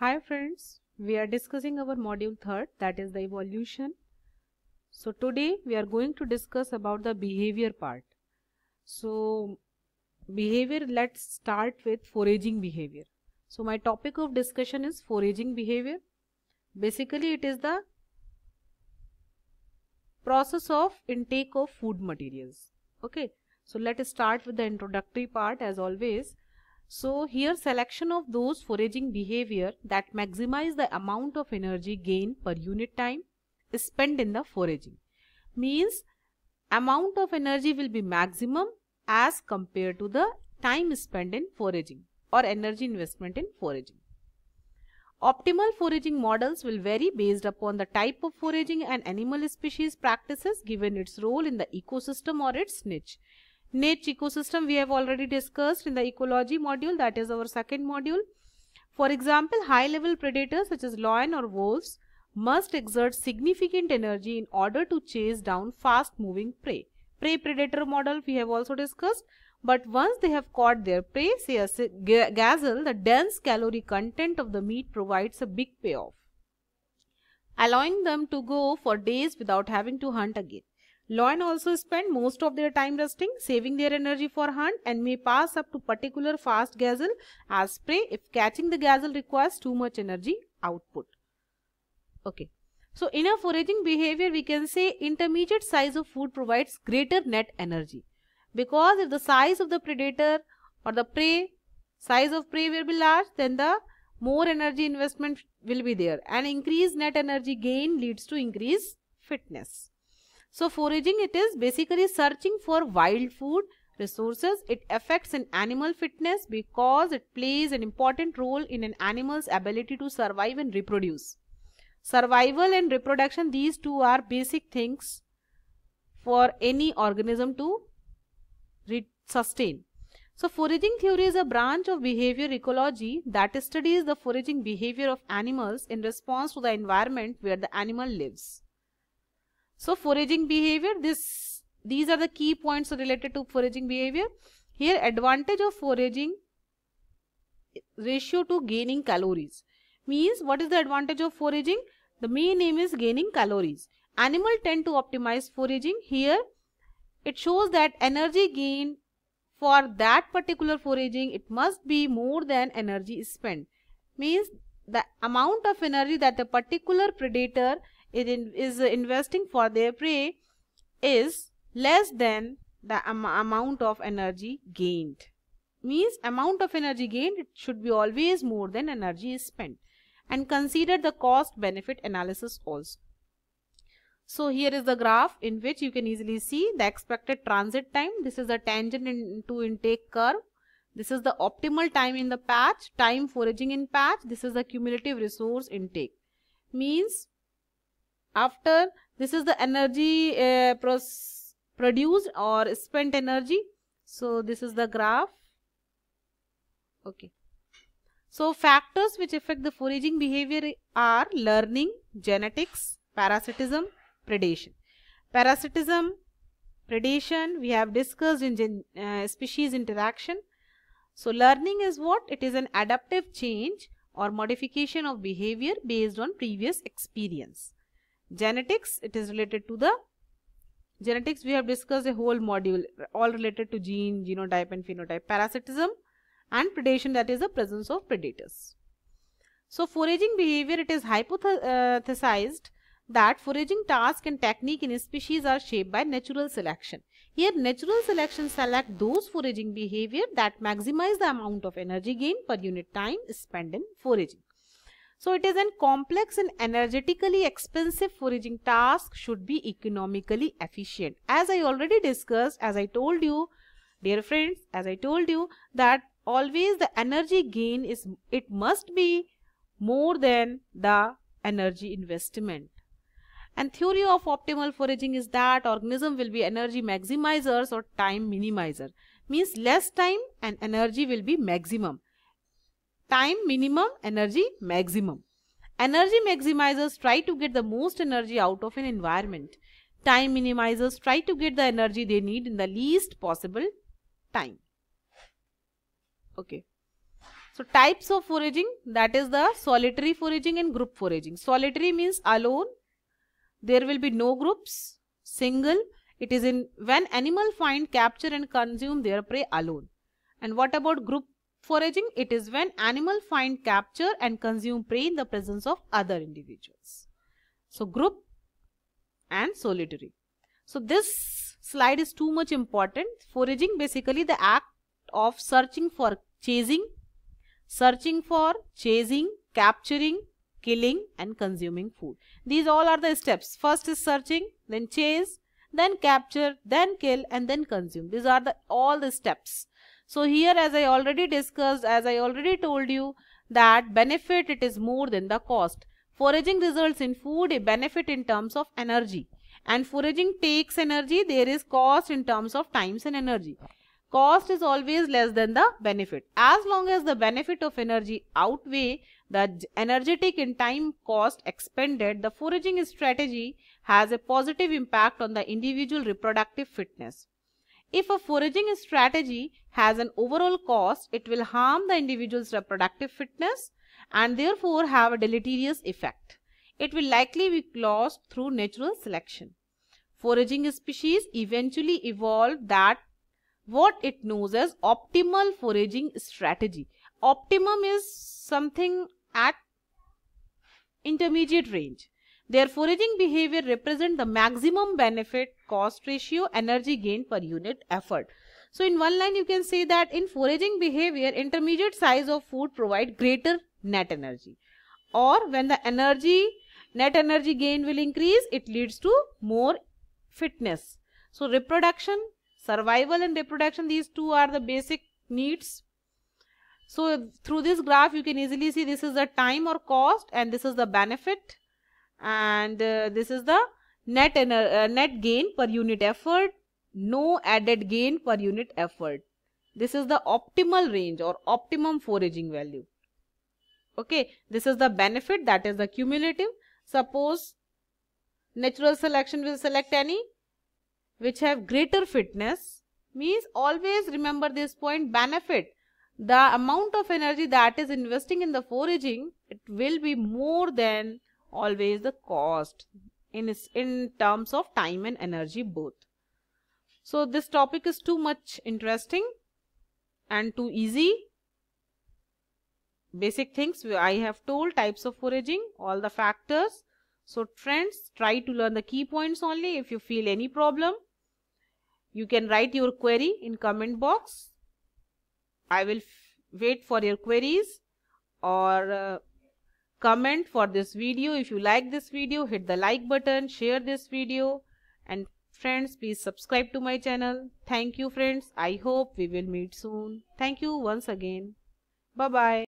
Hi friends, we are discussing our module third that is the evolution. So today we are going to discuss about the behavior part. So behavior let's start with foraging behavior. So my topic of discussion is foraging behavior. Basically it is the process of intake of food materials. Okay, so let us start with the introductory part as always. So here selection of those foraging behavior that maximize the amount of energy gain per unit time spent in the foraging. Means amount of energy will be maximum as compared to the time spent in foraging or energy investment in foraging. Optimal foraging models will vary based upon the type of foraging and animal species practices given its role in the ecosystem or its niche. Niche ecosystem we have already discussed in the ecology module that is our second module. For example, high level predators such as lion or wolves must exert significant energy in order to chase down fast moving prey. Prey predator model we have also discussed but once they have caught their prey, say a gazelle, the dense calorie content of the meat provides a big payoff, allowing them to go for days without having to hunt again. Lion also spend most of their time resting, saving their energy for hunt and may pass up to particular fast gazelle as prey if catching the gazelle requires too much energy output. Okay. So in a foraging behavior, we can say intermediate size of food provides greater net energy. Because if the size of the predator or the prey, size of prey will be large, then the more energy investment will be there and increased net energy gain leads to increased fitness. So foraging it is basically searching for wild food resources. It affects an animal fitness because it plays an important role in an animal's ability to survive and reproduce. Survival and reproduction, these two are basic things for any organism to sustain. So foraging theory is a branch of behavior ecology that studies the foraging behavior of animals in response to the environment where the animal lives. So foraging behavior, this these are the key points related to foraging behavior. Here advantage of foraging ratio to gaining calories means what is the advantage of foraging? The main aim is gaining calories. Animal tend to optimize foraging. Here it shows that energy gain for that particular foraging it must be more than energy spent. Means the amount of energy that a particular predator it in, is uh, investing for their prey is less than the am amount of energy gained. Means amount of energy gained it should be always more than energy is spent. And consider the cost benefit analysis also. So here is the graph in which you can easily see the expected transit time. This is the tangent into intake curve. This is the optimal time in the patch, time foraging in patch. This is the cumulative resource intake. Means after this is the energy uh, produced or spent energy. So this is the graph. Okay. So factors which affect the foraging behavior are learning genetics parasitism predation. Parasitism predation we have discussed in uh, species interaction. So learning is what? It is an adaptive change or modification of behavior based on previous experience genetics it is related to the genetics. We have discussed a whole module all related to gene genotype and phenotype parasitism and predation that is the presence of predators. So foraging behavior it is hypothesized that foraging task and technique in species are shaped by natural selection. Here natural selection select those foraging behavior that maximize the amount of energy gain per unit time spent in foraging so it is a complex and energetically expensive foraging task should be economically efficient. As I already discussed, as I told you, dear friends, as I told you that always the energy gain is, it must be more than the energy investment. And theory of optimal foraging is that organism will be energy maximizers or time minimizer. Means less time and energy will be maximum time minimum, energy maximum. Energy maximizers try to get the most energy out of an environment. Time minimizers try to get the energy they need in the least possible time. Okay. So types of foraging that is the solitary foraging and group foraging. Solitary means alone. There will be no groups. Single. It is in when animal find, capture and consume their prey alone. And what about group foraging? It is when animal find, capture and consume prey in the presence of other individuals. So group and solitary. So this slide is too much important. Foraging basically the act of searching for chasing, searching for, chasing, capturing, killing and consuming food. These all are the steps. First is searching, then chase, then capture, then kill and then consume. These are the all the steps. So here as I already discussed, as I already told you that benefit it is more than the cost. Foraging results in food a benefit in terms of energy and foraging takes energy there is cost in terms of times and energy cost is always less than the benefit. As long as the benefit of energy outweigh the energetic and time cost expended, the foraging strategy has a positive impact on the individual reproductive fitness. If a foraging strategy has an overall cost, it will harm the individual's reproductive fitness and therefore have a deleterious effect. It will likely be lost through natural selection. Foraging species eventually evolve that what it knows as optimal foraging strategy. Optimum is something at intermediate range. Their foraging behavior represent the maximum benefit cost ratio energy gain per unit effort. So in one line you can say that in foraging behavior intermediate size of food provide greater net energy or when the energy net energy gain will increase it leads to more fitness. So reproduction survival and reproduction these two are the basic needs so through this graph you can easily see this is the time or cost and this is the benefit and uh, this is the net uh, net gain per unit effort. No added gain per unit effort. This is the optimal range or optimum foraging value. Okay this is the benefit that is the cumulative. Suppose natural selection will select any which have greater fitness. Means always remember this point benefit. The amount of energy that is investing in the foraging it will be more than always the cost in in terms of time and energy both. So this topic is too much interesting and too easy. Basic things i have told types of foraging all the factors. So friends try to learn the key points only. If you feel any problem you can write your query in comment box. I will wait for your queries or uh, comment for this video. If you like this video, hit the like button, share this video and friends please subscribe to my channel. Thank you friends. I hope we will meet soon. Thank you once again. Bye bye.